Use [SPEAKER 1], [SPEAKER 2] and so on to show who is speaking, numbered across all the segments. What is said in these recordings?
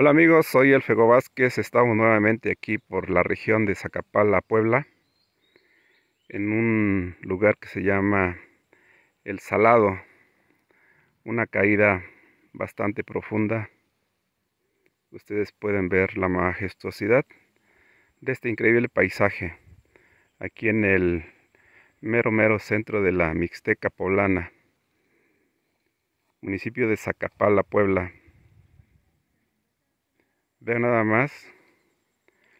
[SPEAKER 1] Hola amigos, soy El Fego Vázquez, estamos nuevamente aquí por la región de Zacapala, Puebla, en un lugar que se llama El Salado, una caída bastante profunda. Ustedes pueden ver la majestuosidad de este increíble paisaje aquí en el mero mero centro de la Mixteca poblana, municipio de Zacapala, Puebla. Vean nada más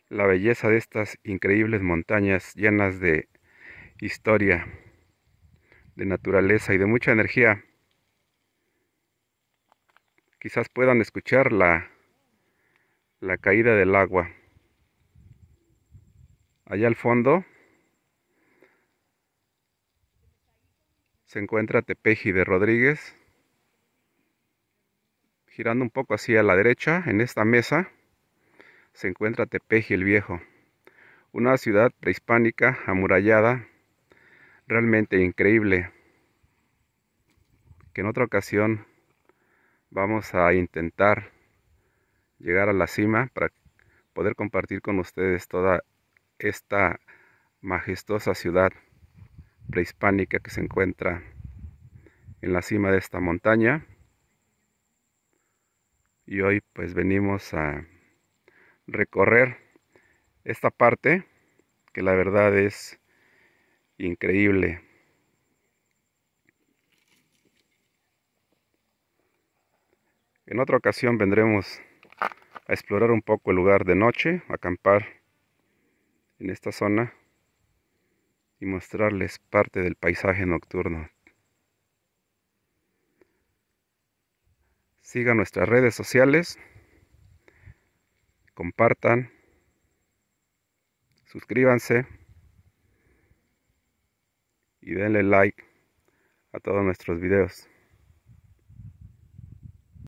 [SPEAKER 1] la belleza de estas increíbles montañas llenas de historia, de naturaleza y de mucha energía. Quizás puedan escuchar la, la caída del agua. Allá al fondo se encuentra Tepeji de Rodríguez Girando un poco hacia la derecha, en esta mesa, se encuentra Tepeji el Viejo, una ciudad prehispánica amurallada, realmente increíble, que en otra ocasión vamos a intentar llegar a la cima para poder compartir con ustedes toda esta majestuosa ciudad prehispánica que se encuentra en la cima de esta montaña y hoy pues venimos a recorrer esta parte que la verdad es increíble. En otra ocasión vendremos a explorar un poco el lugar de noche, acampar en esta zona y mostrarles parte del paisaje nocturno. Sigan nuestras redes sociales. Compartan. Suscríbanse. Y denle like a todos nuestros videos.